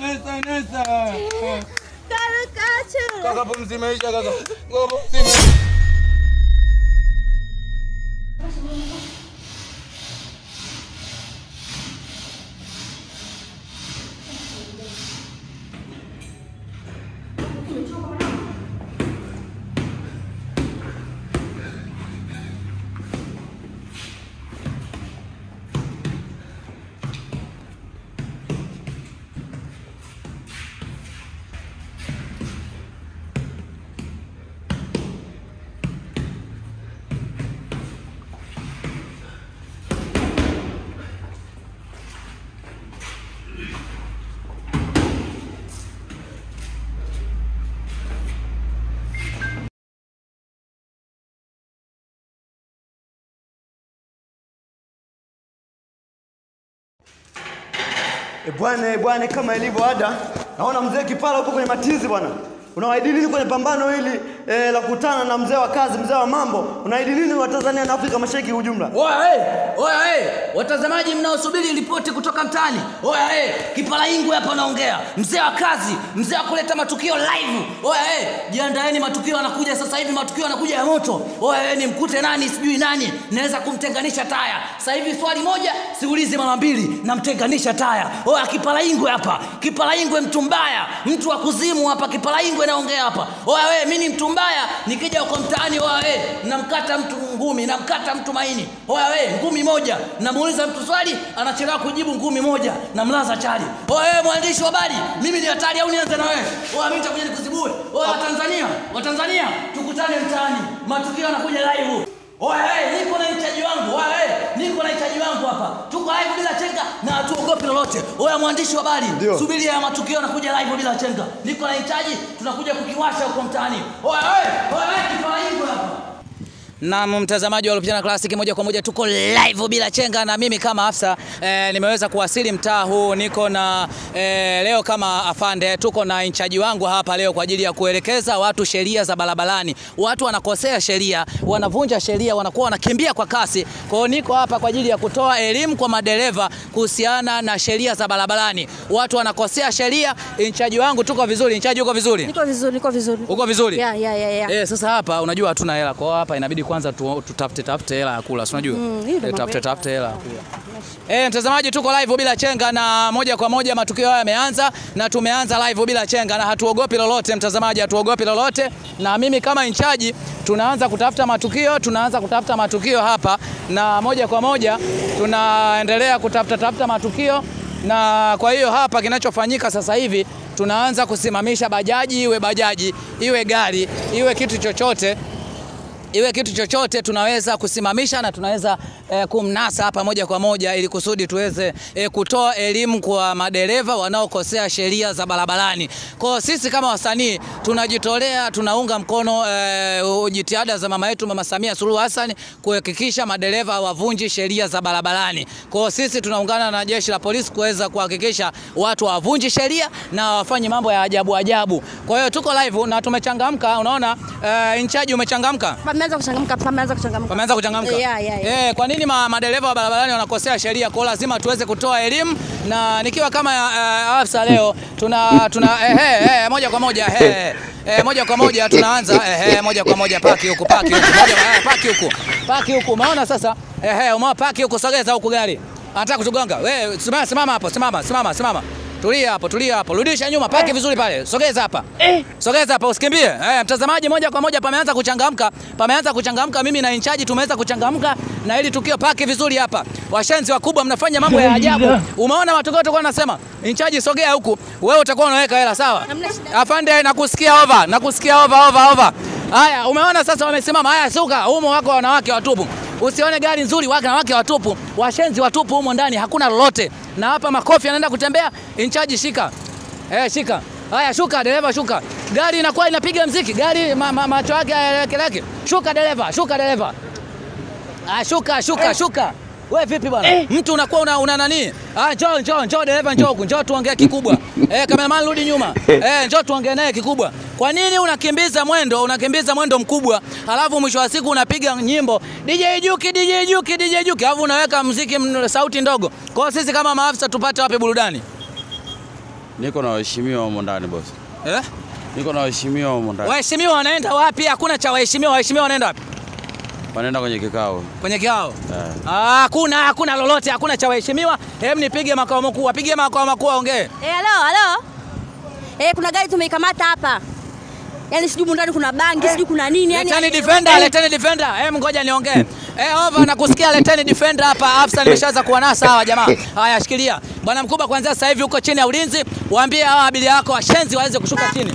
Nesa, nesa. Karakacho. Kaka pumzi imeisha kaka. Kaka pumzi E bwana, e bwana, kama ilivyo ada, naona mzee Kipala huko kwenye matizi bwana. Unawaahidi nini kwenye pambano hili e, la kukutana na mzee wa kazi, mzee wa mambo? Unaahidi nini wa Tanzania na Afrika Mashariki ujumla? Oya we, oya we, watazamaji mnaosubiri ripoti kutoka mtaani. Oya we, Kipala Ingwe hapa naongea, mzee wa kazi, mzee wa kuleta matukio live. Oya we, jiandaeni, matukio yanakuja sasa hivi, matukio yanakuja ya moto. Oya we, nimkute nani sijui nani, naweza kumtenganisha taya. Sasa hivi swali moja, siulizi mara mbili, namtenganisha taya. Oya, Kipala Ingwe hapa, Kipala Ingwe mtu mbaya, mtu wa kuzimu hapa, Kipala Ingwe naongea hapa. Oya we, mimi ni mtu mbaya, nikija uko mtaani, oya namkata mtu ngumi, namkata mtu maini. Oya we, ngumi moja, namuuliza mtu swali, anachelewa kujibu ngumi moja, namlaza chali. Oya we, mwandishi wa habari, mimi ni hatari au nianze na wewe? Oya, mimi nitakuja nikuzibue. Oya, Watanzania, Watanzania, tukutane mtaani, matukio yanakuja live. Oya we, niko na hitaji wangu. Wewe niko na hitaji wangu hapa. Tuko live bila chenga na hatuogopi lolote. Oya, mwandishi wa habari, subiri ya matukio nakuja live bila chenga. Niko na hitaji, tunakuja kukiwasha huko mtaani. Wewe wewe kifaa Kipala hapa. Na mtazamaji wa Lupitana Classic, moja kwa moja tuko live bila chenga, na mimi kama Afsa e, nimeweza kuwasili mtaa huu. Niko na e, leo kama afande, tuko na inchaji wangu hapa leo kwa ajili ya kuelekeza watu sheria za barabarani. Watu wanakosea sheria, wanavunja sheria, wanakuwa wanakimbia kwa kasi. Kwa hiyo niko hapa kwa ajili ya kutoa elimu kwa madereva kuhusiana na sheria za barabarani. Watu wanakosea sheria. Inchaji wangu, tuko vizuri? Inchaji, uko vizuri? Niko vizuri, niko vizuri. Uko vizuri? Yeah, yeah, yeah, yeah. Eh, sasa hapa unajua hatuna hela. Kwa hiyo hapa inabidi kwanza tu, tutafute tafute hela ya kula. Si unajua? Mm, eh, tafute tafute hela ya kula. Eh, mtazamaji tuko live bila chenga na moja kwa moja matukio haya yameanza na tumeanza live bila chenga na hatuogopi lolote mtazamaji, hatuogopi lolote. Na mimi kama inchaji tunaanza kutafuta matukio, tunaanza kutafuta matukio hapa na moja kwa moja tunaendelea kutafuta tafuta matukio na kwa hiyo hapa kinachofanyika sasa hivi tunaanza kusimamisha bajaji, iwe bajaji, iwe gari, iwe kitu chochote iwe kitu chochote tunaweza kusimamisha na tunaweza eh, kumnasa hapa moja kwa moja ili kusudi tuweze eh, kutoa elimu kwa madereva wanaokosea sheria za barabarani. Kwa sisi kama wasanii tunajitolea, tunaunga mkono eh, jitihada za mama yetu Mama Samia Suluhu Hassan kuhakikisha madereva hawavunji sheria za barabarani. Kwa sisi tunaungana na jeshi la polisi kuweza kuhakikisha watu hawavunji sheria na hawafanyi mambo ya ajabu ajabu. Kwa hiyo tuko live na tumechangamka, unaona eh, inchaji umechangamka? Pameanza kuchangamka, pameanza kuchangamka. Pameanza kuchangamka. Yeah, yeah, yeah. Eh, kwa nini ma, madereva wa barabarani wanakosea sheria? Kwa lazima tuweze kutoa elimu, na nikiwa kama uh, afisa leo tuna tuna eh, eh, eh, moja kwa moja eh, eh, moja kwa moja tunaanza eh, eh, moja kwa moja paki huku paki huku moja eh, paki huku paki huku. Umeona sasa eh, eh, umeona paki huku, sogeza huku gari anataka kutugonga. Wewe simama, simama hapo, simama, simama, simama. Tulia hapo, tulia hapo. Rudisha nyuma, paki vizuri pale. Sogeza hapa. Sogeza hapa usikimbie. Eh, mtazamaji moja kwa moja pameanza kuchangamka. Pameanza kuchangamka. Mimi na inchaji tumeweza kuchangamka na hili tukio pake vizuri hapa. Washenzi wakubwa mnafanya mambo ya ajabu. Umeona matokeo tulikuwa nasema. Inchaji sogea huku. Wewe utakuwa unaweka hela sawa? Afande nakusikia over. Nakusikia over over over. Haya, umeona sasa wamesimama. Haya, suka. Humo wako wanawake watupu. Usione gari nzuri wake na wake watupu, washenzi watupu humo ndani, hakuna lolote. Na hapa makofi anaenda kutembea, inchaji shika. Eh, shika. Haya, shuka dereva, shuka. Gari inakuwa inapiga mziki, gari ma, ma, macho yake yake. Shuka dereva, shuka dereva. Ah, shuka, shuka, shuka. Wewe vipi bwana? eh? Mtu unakuwa una, una nani? Ah, njoo njoo njoo dereva njoo huku, njoo tuongee kikubwa. Eh, cameraman rudi nyuma. Eh, njoo tuongee naye kikubwa. Kwa nini unakimbiza mwendo, unakimbiza mwendo mkubwa, alafu mwisho wa siku unapiga nyimbo DJ Juki, DJ Juki, DJ Juki, halafu unaweka mziki sauti ndogo. Kwa hiyo sisi kama maafisa tupate wapi burudani? Niko na waheshimiwa humo ndani boss. Eh? Niko na waheshimiwa humo ndani. Waheshimiwa wanaenda wapi? Hakuna cha waheshimiwa. Waheshimiwa wanaenda wapi? Wanaenda kwenye kikao. Kwenye kikao. Eh. Ah, Hakuna, hakuna lolote, hakuna cha waheshimiwa. Hem, nipige makao makuu, apige makao makuu aongee. Eh, halo, halo. Eh, kuna gari tumeikamata hapa. Yaani sijui mundani kuna bangi, sijui kuna nini, Yaani Leteni defender, leteni defender. Hem, ngoja niongee. Eh, over nakusikia leteni defender hapa. Afsa nimeshaanza kuwa nasa hawa jamaa. Haya, shikilia. Bwana mkubwa kwanza sasa hivi uko chini ya ulinzi. Waambie hawa abiria wako washenzi waweze kushuka chini.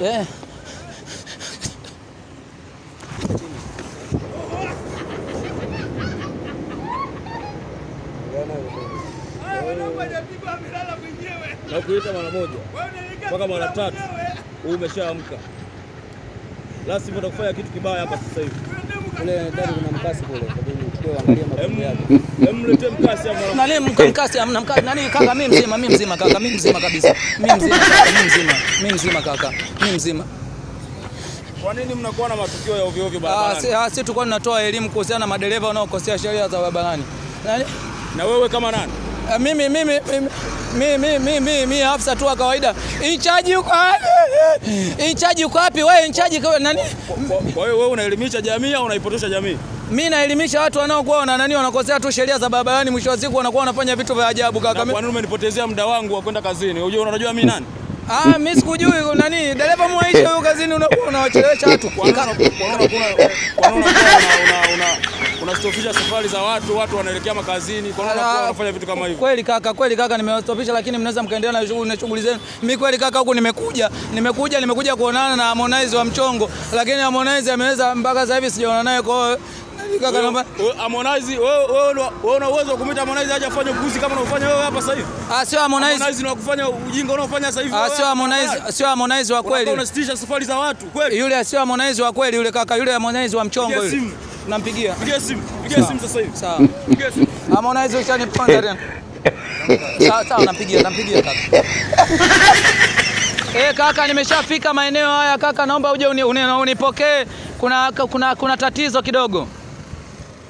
Eh. na kuita mara moja mpaka mara tatu, umeshaamka, la sivyo utakufanya kitu kibaya hapa sasa hivi kaka mimi mzima mimi mzima kaka mimi mzima kabisa mimi mzima kaka mimi mzima mimi mzima kaka mimi mzima Kwa nini mnakuwa na matukio ya ovyo ovyo Ah, barabarani? ah, si tulikuwa tunatoa elimu kuhusiana na madereva wanaokosea sheria za barabarani. Na wewe kama nani? Mimi mimi mimi mimi mimi mimi mimi afisa tu wa kawaida. Inchaji uko wapi? Inchaji uko wapi? Wewe inchaji kwa nani? Kwa- hiyo wewe unaelimisha jamii au unaipotosha jamii? Mi naelimisha watu wanaokuwa wana nani wanakosea tu sheria za barabarani, mwisho wa siku wanakuwa wanafanya vitu vya ajabu kaka. Kwa nini umenipotezea muda wangu wa kwenda kazini? Unajua unajua mimi nani? Ah, mimi sikujui nani dereva mwaisha huyo kazini unakuwa unawachelewesha watu. Kwa nini unakuwa- una- una- unastofisha safari za watu, watu wanaelekea makazini. Kwa nini unafanya vitu kama hivyo? Kweli kaka, kweli kaka, nimewastopisha lakini mnaweza mkaendelea na shughuli na shughuli zenu. Mimi kweli kaka, huku nimekuja, nimekuja, nimekuja kuonana na Harmonize wa mchongo, lakini Harmonize ameweza mpaka sasa hivi sijaona naye. Kwa hiyo kaka, naomba Harmonize, wewe wewe una- uwezo wa kumwita Harmonize aje afanye upuzi kama unaofanya wewe hapa sasa hivi? ah, sio Harmonize, Harmonize ni wa kufanya ujinga unaofanya sasa hivi. ah, sio Harmonize, sio Harmonize wa kweli. unasitisha safari za watu kweli? Yule sio Harmonize wa kweli, yule kaka, yule Harmonize wa mchongo yule. Nampigia. Pigia simu, pigia simu sasa hivi. Sawa. Pigia simu. Ama unaweza ushaniponza tena. Sawa sawa, nampigia, nampigia kaka. Eh, kaka nimeshafika maeneo haya kaka, naomba uje uni- uni- unipokee. Kuna, kuna, kuna tatizo kidogo.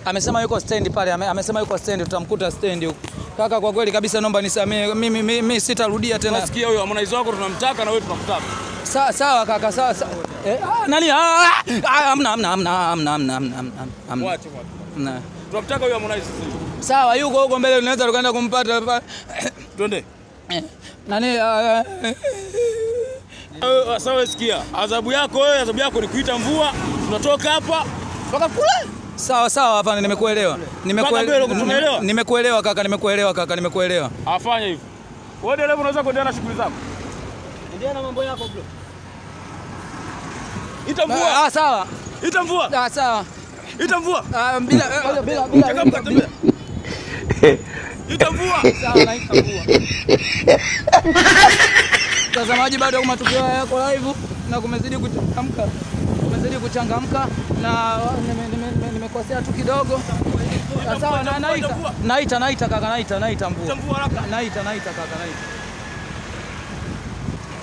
Amesema yuko stendi pale, amesema yuko stendi, tutamkuta stendi huko. Kaka, kwa kweli kabisa naomba nisamee, mimi, mimi, mimi sitarudia tena. Nasikia huyo Harmonize wako tunamtaka na wewe tunakutaka. Sawa sawa kaka, sawa sawa. Eh, ah, nani? Ah, ah, ah, amna amna amna amna amna amna amna. amna. Mwache mwache. Tunamtaka huyo Harmonize sasa. Sawa, yuko huko mbele, unaweza tukaenda kumpata pa- Twende. Nani? ah, eh, wewe sikia, adhabu yako wewe, adhabu yako ni kuita mvua, tunatoka hapa mpaka kule. Sawa sawa, hapana, nimekuelewa. Tumeelewa? Nimekuelewa kaka, nimekuelewa kaka, nimekuelewa. Afanye hivyo. Wewe dereva unaweza kuendelea na shughuli zako. Endelea na mambo yako bro. Ita mvua, Ah, sawa. ita mvua, Ah, sawa. ita mvua. Ah, bila bila bila bila. Ita mvua. Sawa, naita mvua. Mtazamaji, bado matukio haya yako live na kumezidi kuchangamka, kumezidi kuchangamka na nime- nime- nime- nimekosea tu kidogo. Ah, Sawa, naita naita kaka, naita naita Ita mvua. mvua. Naita naita kaka, naita.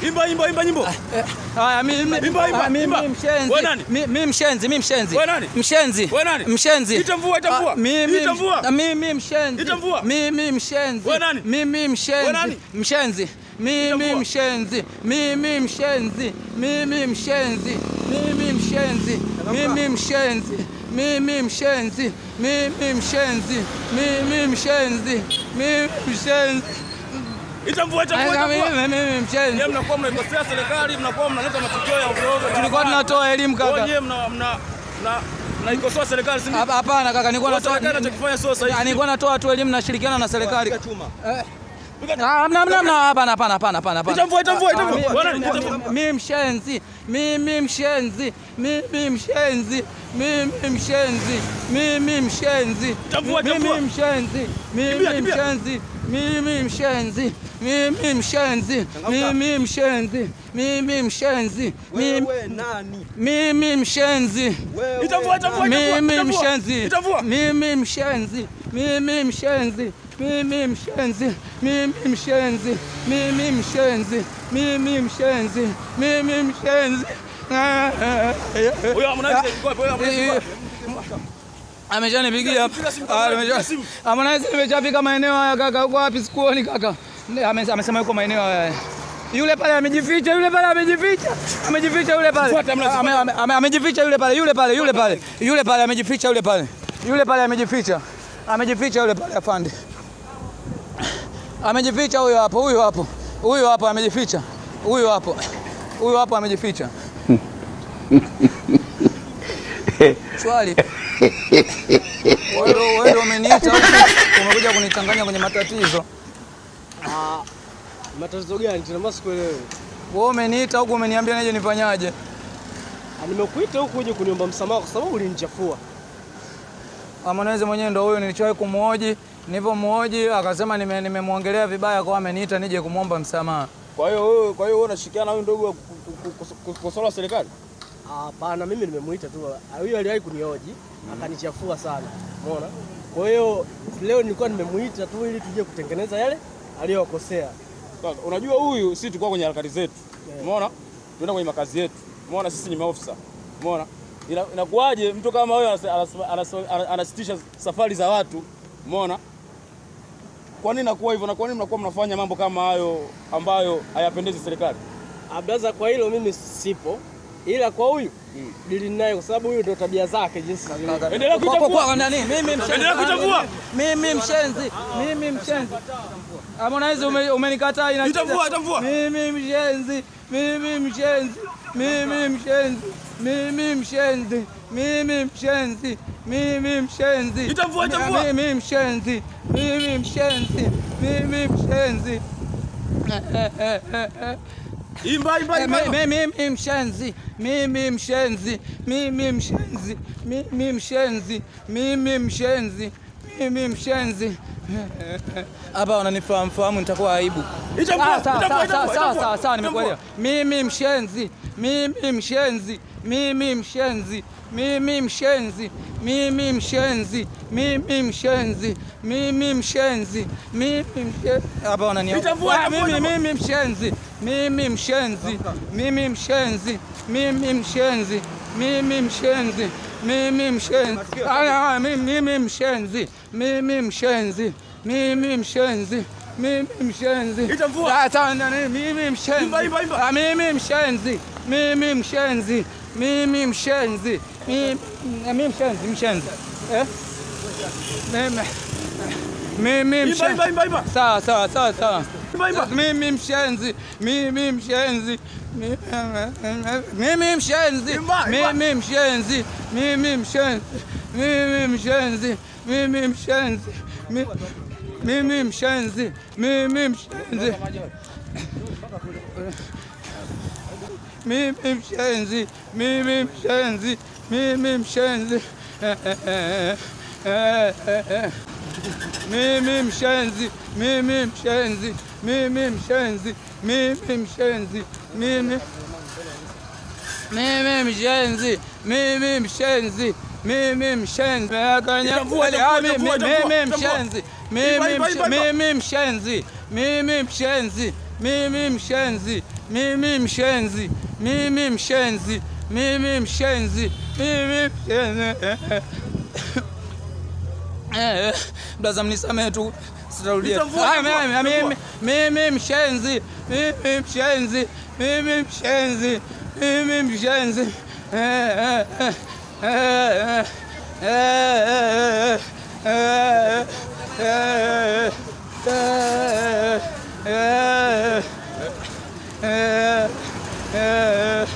Imba imba imba nyimbo. Eh, Haya, mimi Imba, imba, ah, mimi mshenzi. Wewe nani? Mimi mshenzi, mimi mshenzi. Wewe nani? Mshenzi. Wewe nani? Mshenzi. Ita mvua, ita mvua. Ah, Mimi Ita mvua. ah, Mimi mshenzi. Ita mvua. Mimi mshenzi. Wewe nani? Mimi Wewe mshenzi. nani? Mshenzi. Mimi mshenzi. Mimi mshenzi. Mimi mshenzi. Mimi mshenzi. Mimi mshenzi. Mimi mshenzi. Mimi mshenzi. Mimi mshenzi. Mimi mshenzi. Ita mvua, ita mvua, ita mvua. Mimi mimi mshenzi. Yeye mnakuwa mnaikosea serikali, mnakuwa mnaleta matukio ya ovyo ovyo. Tulikuwa tunatoa elimu kaka. Wewe mna mna na naikosoa serikali si? Hapana kaka, nilikuwa natoa inachokifanya sio Ah, sahihi. nilikuwa natoa tu elimu nashirikiana na serikali. chuma. Eh. Ah, hamna hamna hamna, hapana hapana hapana hapana hapana. Ita mvua, ita mvua, ita Ah, mimi- Bwana, mimi- mshenzi, mimi mshenzi, mimi mshenzi, mimi mshenzi, mimi mshenzi, mimi mshenzi, mimi mshenzi, mimi mshenzi, mimi mshenzi, mimi mshenzi, mimi mshenzi, mimi nani? mimi mshenzi. Mimi mshenzi, mimi mshenzi, mimi mshenzi, mimi mshenzi, mimi mshenzi, mimi mshenzi, mimi mshenzi, mimi mshenzi. Ah, ah. Huyo wapi? Ameshanipigia. hapa, Ah. Harmonize nimeshafika maeneo haya kaka, uko wapi? Sikuoni kaka. Amesema yuko maeneo haya. Yule pale amejificha, yule pale amejificha. Amejificha yule pale. Amejificha yule pale, yule pale, yule pale. Yule pale amejificha yule pale. Yule pale amejificha. Amejificha yule pale afande. Amejificha huyo hapo, huyo hapo. Huyo hapo amejificha. Huyo hapo. Huyo hapo amejificha. Swali. Wewe wewe umeniita umekuja kunichanganya kwenye matatizo. Ah, matatizo gani tena? mimi sikuelewi? Wewe umeniita huku umeniambia nije nifanyaje? Ah, Nimekuita huku uje kuniomba msamaha kwa sababu ulinichafua. Harmonize mwenyewe ndio huyo nilichowahi kumhoji, nilipomhoji akasema nime- nimemwongelea vibaya kwa ameniita nije kumwomba msamaha. Kwa hiyo wewe, kwa hiyo wewe unashirikiana na huyu ku- kukosoa serikali? Ah, Hapana, mimi nimemuita tu. Ah, Huyo aliwahi kunioji mm. akanichafua sana, umeona. Kwa hiyo leo nilikuwa nimemuita tu ili tuje kutengeneza yale aliyokosea. Sasa unajua huyu sisi tulikuwa kwenye harakati zetu. Umeona? tuenda kwenye makazi yetu. Umeona sisi ni maofisa. Umeona? Ina- Inakuwaje mtu kama huyo anas- anas- anas- anas- anasitisha safari za watu? Umeona? Kwa nini inakuwa hivyo na kwa nini mnakuwa mnafanya mambo kama hayo ambayo hayapendezi serikali? Abdaza, kwa hilo mimi sipo, ila kwa huyu dili naye kwa sababu huyu ndio tabia zake jinsi. Endelea kwa nani? Mimi mshenzi. Endelea kuitavua. Mimi mshenzi. Mimi mshenzi. Harmonize ume- umenikataa ina Itavua, itavua. Mimi mshenzi. Mimi mshenzi. Mimi mshenzi. Mimi mshenzi. Mimi mshenzi. Mimi mshenzi. Itavua, itavua. Mimi mshenzi. Mimi mshenzi. Mimi mshenzi. Imba imba imba. imba. Mimi mshenzi, mimi mshenzi, mimi mshenzi, mimi mshenzi, mimi mshenzi, mimi mshenzi. Hapa wananifahamu fahamu, nitakuwa aibu. Ah, sawa, sawa, sawa, nimekuelewa. Mimi mshenzi, mimi mshenzi, mimi mshenzi, mimi mshenzi, mimi mshenzi, mimi mshenzi, mimi mshenzi, mimi mshenzi. Hapa mshenzi, Ah, itavua, mimi mimi mshenzi, mimi mshenzi, mimi mshenzi, mimi mshenzi, mimi mshenzi, mimi mshenzi, Ah, ah, mimi mimi mshenzi, mimi mshenzi, mimi mshenzi, mimi mshenzi. Itavua. Ah, sawa, nani, mimi mshenzi, Imba, imba, imba. Ah, mimi mshenzi, mimi mshenzi, mimi mshenzi, mimi mimi mshenzi, mshenzi, eh? Mimi mimi mshenzi. imba imba imba. Sawa sawa sawa sawa. Imba imba. Mimi mshenzi, mimi mshenzi, mi- mimi mshenzi, Mimi mshenzi. mimi mshenzi, mimi mshenzi, mimi mshenzi, mimi mshenzi, mimi Mimim şenzi, mimim şenzi. Mimim şenzi, mimim şenzi, mimim şenzi. Mimim şenzi, mimim şenzi, mimim şenzi, mimim şenzi, mimim. Mimim şenzi, mimim şenzi, mimim şenzi. Mimim şenzi. Mimi mshenzi, mimi mshenzi, mimi mshenzi, mimi mshenzi, mimi mshenzi, mimi mshenzi, mimi mshenzi, mimi mshenzi. Eh, Blaza mnisamehe tu sitarudia. Ah, Mimi mshenzi, mimi mshenzi, mimi mshenzi, mimi mshenzi. Eh, eh, eh, eh, eh, eh, eh, eh, eh, eh, eh, eh.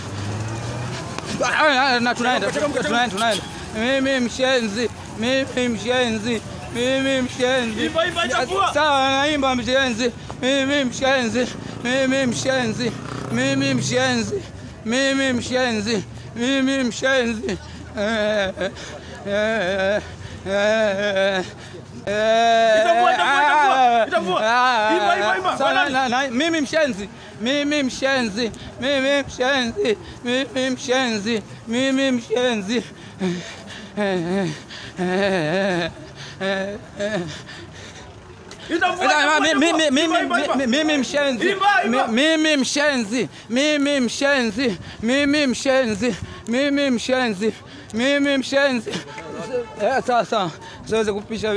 Na tunaenda tunaenda tunaenda. Mimi mshenzi, mimi mshenzi, mimi mshenzi. Sawa, naimba mshenzi, mimi mshenzi, mimi mshenzi, mimi mshenzi, mimi mshenzi, mimi mshenzi. mimi mshenzi mimi mshenzi mimi mshenzi mimi mshenzi mimi mshenzi. Mimi mshenzi mimi mshenzi mimi mshenzi mimi mshenzi mimi mshenzi. Mimi mshenzi. Eh, Sasa siwezi kupisha.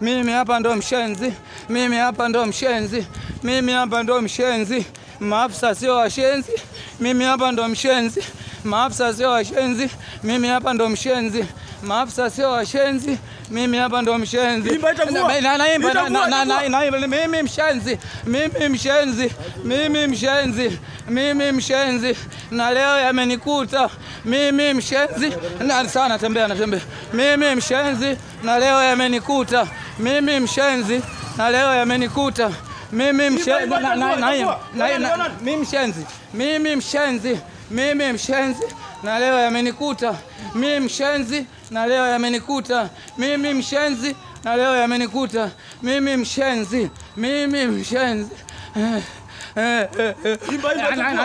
Mimi hapa ndo mshenzi, mimi hapa ndo mshenzi, mimi hapa ndo mshenzi. Maafisa sio washenzi, mimi hapa ndo mshenzi. Maafisa sio washenzi, mimi hapa ndo mshenzi. Maafisa sio washenzi, mimi hapa ndo mshenzi. Mimi mshenzi, mimi mshenzi, mimi mshenzi, mimi mshenzi, na leo yamenikuta mimi mshenzi, na sana natembea natembea, mimi mshenzi, na leo yamenikuta mimi mshenzi, na leo yamenikuta mimi mshenzi, mimi mshenzi, mimi mshenzi, na leo yamenikuta mimi mshenzi, na leo yamenikuta mimi mshenzi, na leo yamenikuta mimi mshenzi, mimi mshenzi. Eh, eh, eh, eh.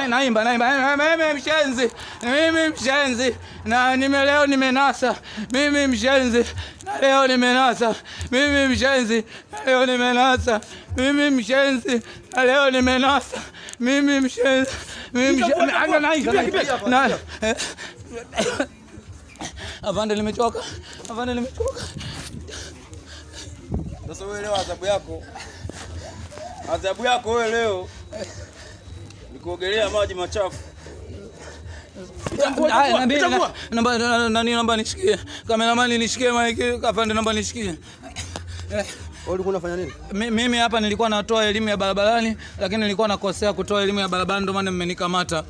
Naimba, naimba, mimi mshenzi, mimi mshenzi, na nime leo nimenasa, mimi mshenzi, na leo nimenasa, mimi mshenzi, na leo nimenasa, mimi mshenzi, na leo nimenasa, mimi mshenzi, mimi mshenzi, Itakuwa, limechoka. Avande nimechoka, nimechoka. Sasa wewe leo adhabu yako, adhabu yako wewe leo ni kuogelea maji machafu. Nani naomba nishikie kameramani nishikie maiki afande naomba nishikie ulikuwa unafanya nini? Mimi hapa nilikuwa natoa elimu ya barabarani lakini nilikuwa nakosea kutoa elimu ya barabarani ndio maana mmenikamata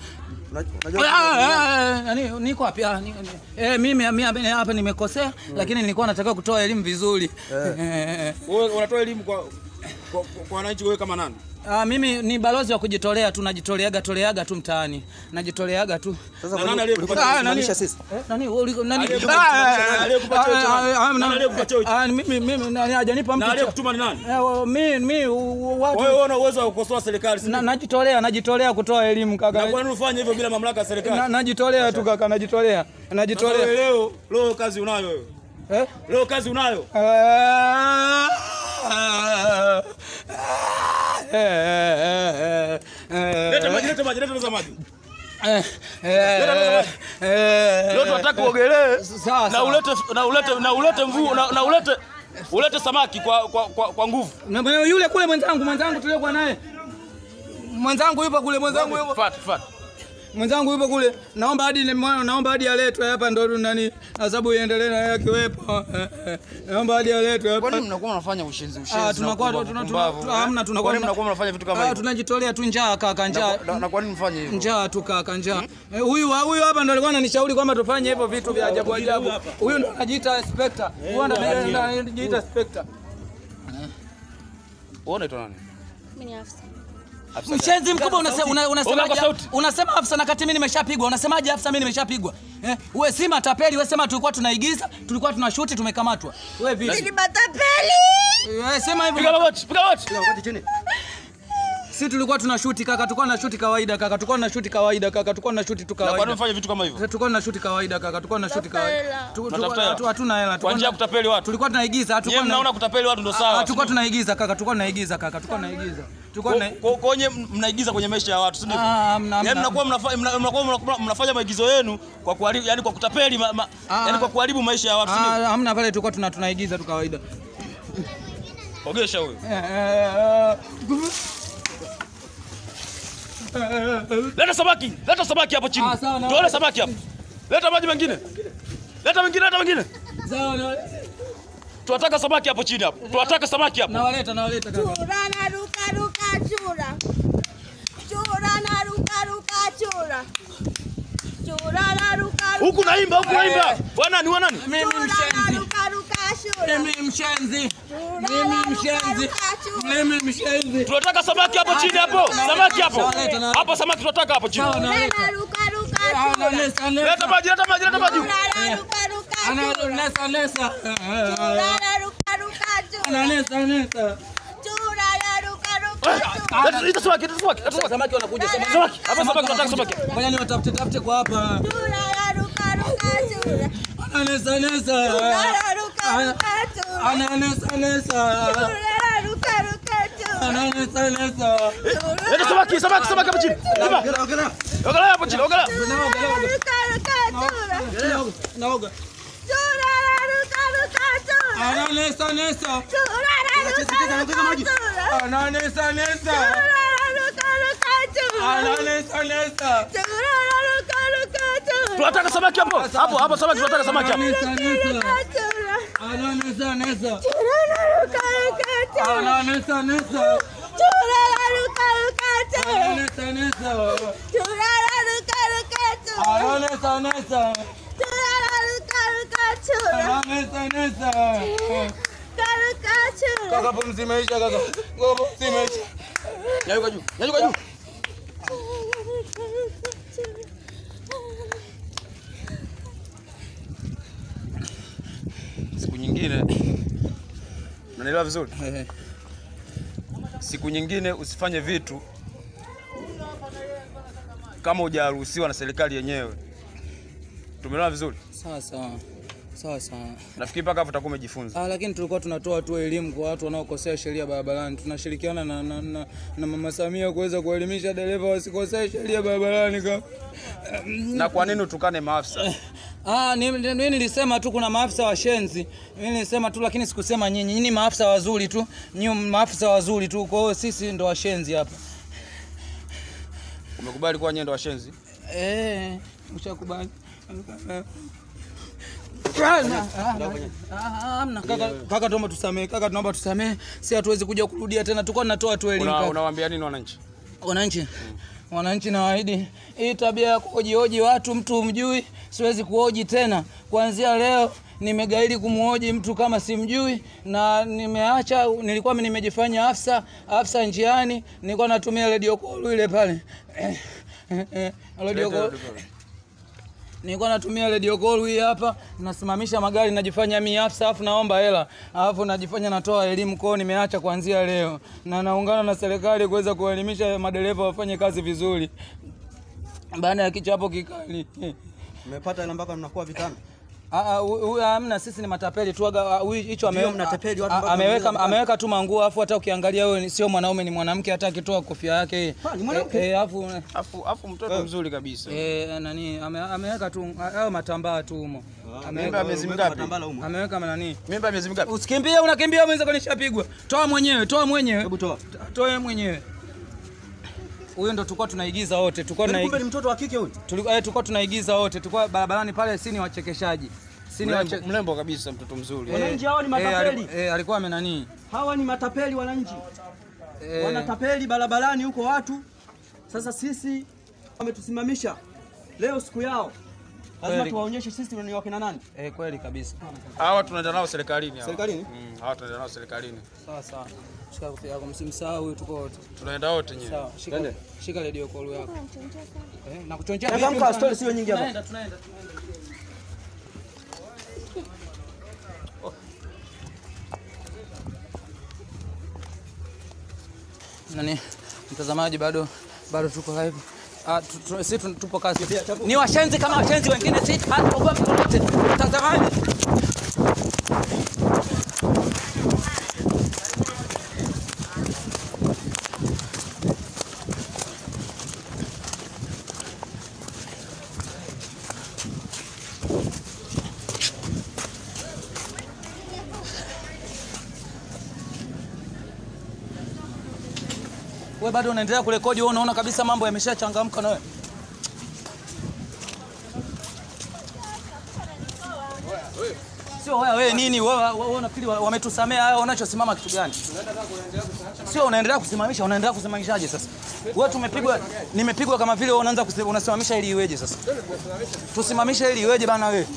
Ah, Unajua ah, ah, niko wapi? Eh, mimi mimi hapa nimekosea lakini nilikuwa nataka kutoa elimu vizuri. Eh, Wewe unatoa elimu kwa kwa kwa wananchi wewe kama nani? ah, mimi ni balozi wa kujitolea tu najitoleaga toleaga tu mtaani najitoleaga tu sasa nani sisi? Eh, nani, nani- mimi mimi nani hajanipa mtu aliyekutuma ni nani? Eh, mimi mi mi watu Wewe una uwezo wa kukosoa serikali, sisi. Najitolea najitolea kutoa elimu kaka Na kwa nini ufanye hivyo bila mamlaka ya serikali? najitolea tu kaka najitolea najitolea leo leo kazi unayo wewe. eh Leo kazi unayo. Ah, ah, eh, eh, Leta maji, eh, eh, eh, ulete ulete samaki kwa kwa kwa, kwa nguvu. Yule kule mwenzangu mwenzangu tuliokuwa naye mwenzangu yupo kule mwenzangu yupo Fuata fat. Mwenzangu yupo kule, naomba hadi naomba hadi aletwe hapa, ndo nani adhabu iendelee na yeye akiwepo. Eh, eh, Naomba hadi aletwe hapa. Kwani mnakuwa mnafanya ushenzi ushenzi? Ah, tunakuwa hamna, eh? tunakuwa Kwani mnakuwa mnafanya vitu kama Ah, hivyo? tunajitolea tu njaa kaka, njaa Na- kwani kwa nini mfanye hivyo? njaa tu kaka, njaa. Eh, Huyu huyu hapa ndo alikuwa ananishauri kwamba tufanye hivyo vitu vya ajabu ajabu. Huyu ndo anajiita inspector. Huyu ndo anajiita inspector. Wewe unaitwa nani? Mimi ni afisa. Mshenzi mkubwa unasema una, Ongea unasemaje? Unasema afisa na kati mimi nimeshapigwa. Unasemaje afisa mimi nimeshapigwa? Eh, wewe si matapeli, wewe sema tulikuwa tunaigiza, tulikuwa tunashuti tumekamatwa. Wewe vipi? Ni matapeli. Wewe sema Piga hivyo. magoti, piga magoti. Chini. Si tulikuwa tunashuti kaka, tulikuwa tunashuti kawaida kaka, tulikuwa tunashuti kawaida kaka, tulikuwa tunashuti tu Na kwa nini vitu kama hivyo? Tulikuwa tunashuti kawaida kaka, tulikuwa tunashuti Tafuta kawaida. Tu- tu- hela? tu- Hatuna hela. Kwa njia tuna- kutapeli watu. Tulikuwa tunaigiza, hatukuwa na- mnaona kutapeli watu ndo Ah, sawa. tulikuwa tunaigiza kaka, tulikuwa tunaigiza kaka, tulikuwa tunaigiza. Tulikuwa Kwa- tuna kwa- kwa nye mnaigiza kwenye maisha ya watu, si ndio? Ah, Yaani mnakuwa mnafa- mna- mnakuwa mna- mnafanya maigizo yenu kwa kuharibu, yani kwa kutapeli, Ah. yani kwa kuharibu maisha ya watu, si ndio? Ah, hamna pale tulikuwa tuna tunaigiza tu kawaida. Ogesha huyo. Eh, eh, eh. Leta samaki, leta samaki hapo chini. Tuone samaki hapo. Leta maji mengine. Leta mengine, leta mengine. Sawa Tunataka samaki hapo chini hapo. Tunataka samaki hapo. nawaleta nawaleta kaka. Chura na ruka ruka chura. Chura na ruka ruka chura. Chura na ruka ruka. Huku naimba, huku naimba. Bwana ni wanani? Mimi mshenzi. ruka ruka chura. Mimi mshenzi. Mimi mshenzi. Mimi mshenzi. Tunataka samaki hapo chini hapo. Samaki hapo. Hapo samaki tunataka hapo chini. Nawaleta. ruka ruka chura. Leta maji, leta maji, leta maji. Chura na ruka ruka Ana chura. nesa nesa. Ruka ruka chura. Ana nesa nesa. Ruka ruka Ita samaki, ita samaki, ita samaki. Samaki wanakuja samaki. Hapa samaki tunataka samaki. Ngoja niwatafute tafute kwa hapa. Chura ruka ruka chura. Ananesa nesa. Chura ruka ruka chura. Ananesa nesa. Chura ruka ruka chura. Ananesa nesa. Ita samaki, samaki, samaki hapo chini. Iba. Ogelea hapo chini, ogelea. Chura ruka ruka chura. Naoga. Chura ruka ruka chura. Ananesa nesa. Chura ruka ruka chura. Ananesa nesa. Chura ruka ruka chura. Ananesa nesa. Chura ruka ruka chura. Tunataka samaki hapo. Hapo, hapo samaki tunataka samaki hapo. Ananesa nesa. Chura. Ananesa nesa. Chura ruka ruka chura. Ananesa nesa. Chura ruka ruka chura. Ananesa nesa. Ananesa nesa. Kaka chura. Kaka pumzi imeisha kaka. Kaka pumzi imeisha. Nyanyuka juu. Nyanyuka juu. Siku nyingine unanielewa vizuri? Siku nyingine usifanye vitu kama hujaruhusiwa na serikali yenyewe. Tumeelewa vizuri? Sawa sawa. Sawa sawa. Nafikiri mpaka hapo utakuwa umejifunza. Ah, lakini tulikuwa tunatoa tu elimu kwa watu wanaokosea sheria barabarani. Tunashirikiana na, na, na, na Mama Samia kuweza kuelimisha dereva wasikosee sheria barabarani kama Na kwa nini utukane maafisa? Ah, mimi nilisema tu kuna maafisa washenzi. Mimi nilisema tu lakini sikusema nyinyi. Nyinyi maafisa wazuri tu. Nyinyi maafisa wazuri tu. Kwa hiyo sisi ndo washenzi hapa. Umekubali kuwa nyinyi ndo washenzi? Eh, ushakubali. Hamna. Kaka, kaka tuomba tusamehe. Kaka tunaomba tusamehe. Si hatuwezi kuja kurudia tena. Tulikuwa tunatoa tu elimu. Unawaambia nini wananchi? Wananchi, wananchi nawaahidi hii tabia ya kuhojihoji watu mtu mjui, siwezi kuhoji tena. Kuanzia leo nimegairi kumhoji mtu kama simjui, na nimeacha. Nilikuwa nimejifanya afsa afsa njiani, nilikuwa natumia radio call ile pale Eh, eh, eh, radio call nilikuwa natumia radio call hii hapa, nasimamisha magari, najifanya mimi afisa, afu naomba hela, alafu najifanya natoa elimu kwao. Nimeacha kuanzia leo, na naungana na serikali kuweza kuelimisha madereva wafanye kazi vizuri baada ya kichapo kikali. Mmepata hela mpaka mnakuwa vitano. Ah, ah, huyu hamna, sisi ni matapeli tu. aga- ah, hicho ah, ameweka ameweka tu manguo, afu hata ukiangalia wewe ni- sio mwanaume, ni mwanamke. Hata akitoa kofia yake eh, eh, afu Afu afu mtoto mzuri kabisa. eh, nani ameweka tu hayo matambaa tu humo, Mimba ya miezi mingapi? ameweka nani Mimba miezi mingapi? Usikimbie, unakimbia mwanzo, kanishapigwa. Toa mwenyewe, toa mwenyewe. Hebu toa. Toa mwenyewe. Huyo ndo tulikuwa tunaigiza wote. Tulikuwa Yaani Kumbe ni mtoto wa kike huyu. tulikuwa eh, tulikuwa tunaigiza wote. Tulikuwa barabarani pale si ni wachekeshaji. Si ni Mrembo, wache... mrembo kabisa mtoto mzuri. Eh, Wananchi hao ni eh, matapeli. Eh, Eh, alikuwa amenani. Hawa ni matapeli wananchi. Eh, Wanatapeli barabarani huko watu. Sasa sisi wametusimamisha. Leo siku yao. Lazima tuwaonyeshe sisi ni wakina nani. eh, kweli kabisa. Hawa tunaenda nao serikalini hawa. Serikalini? Mm, hawa tunaenda nao serikalini. Sawa sawa. Shika kofia yako, msimsahau huyu tuko wote. Tunaenda wote nyewe. Sawa, shika. Shika radio call yako. Eh, na kuchonjea vipi mka story sio nyingi hapa. Tunaenda, tunaenda, tunaenda. Nani mtazamaji, bado bado tuko live. Ah, sisi tupo kazi. Ni washenzi kama washenzi wengine, si hatuogopi lolote. Mtazamaji, bado unaendelea kurekodi, wewe unaona kabisa mambo yameshachangamka na wewe. Sio wewe wewe nini wewe unafikiri wa- wametusamea hao wanachosimama kitu gani? Sio unaendelea kusimamisha, unaendelea kusimamishaje sasa? Wewe tumepigwa nimepigwa kama vile wewe unaanza unasimamisha ili iweje sasa? Tusimamishe ili iweje bana wewe?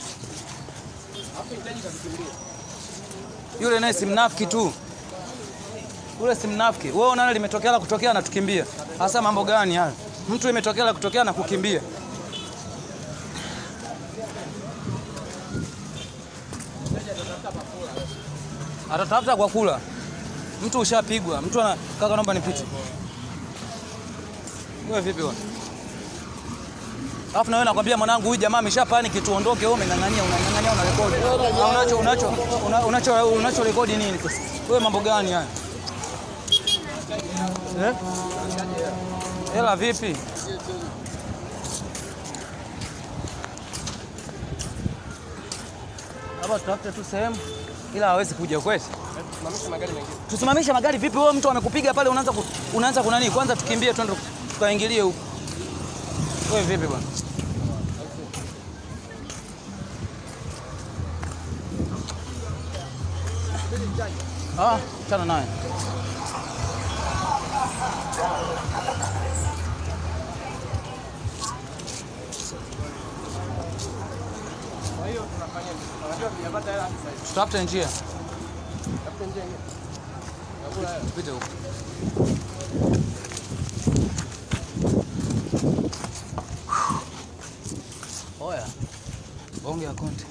Yule naye si mnafiki tu. Yule si mnafiki. Wewe unaona limetokea la kutokea na tukimbia. Hasa mambo gani haya? Mtu imetokea la kutokea na kukimbia. Atatafuta kwa kula. Mtu ushapigwa. Mtu ana kaka, naomba nipite. Wewe vipi wewe? Alafu na wewe nakwambia mwanangu, huyu jamaa amesha panic, tuondoke. Wewe umeng'ang'ania, unang'ang'ania, una rekodi. Au Unacho unacho unacho unacho rekodi nini sasa? Wewe mambo gani haya? Eh? Hela vipi? Hapa tutafute tu sehemu ila hawezi kuja kweli. Tusimamishe magari vipi? Wewe mtu amekupiga pale, unaanza ku, unaanza kunani? Kwanza tukimbie twende tukaingilie huko. Wewe vipi bwana? Ah, chana naye. Tutafute njia. Pite huko. Oya. Bonge ya content.